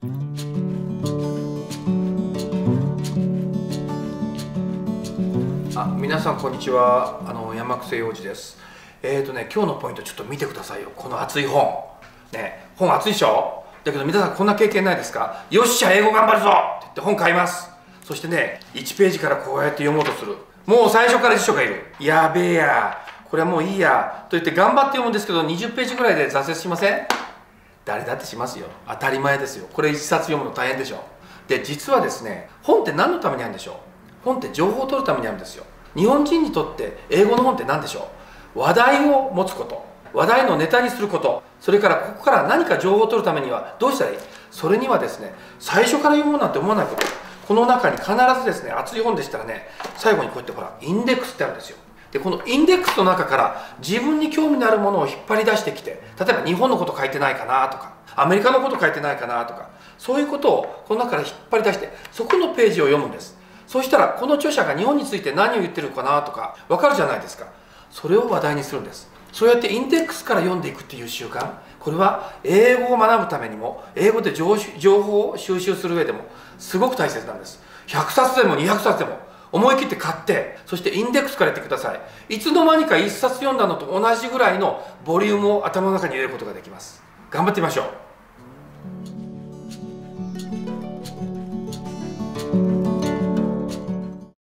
あ皆さんこんにちは。あの山久洋二です。えーとね今日のポイントちょっと見てくださいよ。この熱い本。ね本熱いでしょ？だけど皆さんこんな経験ないですか？よっしゃ英語頑張るぞ！って言って本買います。そしてね1ページからこうやって読もうとする。もう最初から辞書がいる。やべえや。これはもういいや。と言って頑張って読むんですけど20ページぐらいで挫折しません？誰だってしますよ。当たり前ですよ。これ1冊読むの大変でしょ。で実はですね本って何のためにあるんでしょう。本って情報を取るためにあるんですよ。日本人にとって英語の本って何でしょう。話題を持つこと。話題のネタにすること。それからここから何か情報を取るためにはどうしたらいい？それにはですね最初から読もうなんて思わないこと。この中に必ずですね熱い本でしたらね最後にこうやってほらインデックスってあるんですよ。でこのインデックスの中から自分に興味のあるものを引っ張り出してきて例えば日本のこと書いてないかなとかアメリカのこと書いてないかなとかそういうことをこの中から引っ張り出してそこのページを読むんです。そしたらこの著者が日本について何を言ってるかなとか分かるじゃないですか。それを話題にするんです。そうやってインデックスから読んでいくっていう習慣これは英語を学ぶためにも英語で情報を収集する上でもすごく大切なんです。100冊でも200冊でも思い切って買ってそしてインデックスからやってください。いつの間にか1冊読んだのと同じぐらいのボリュームを頭の中に入れることができます。頑張ってみましょう。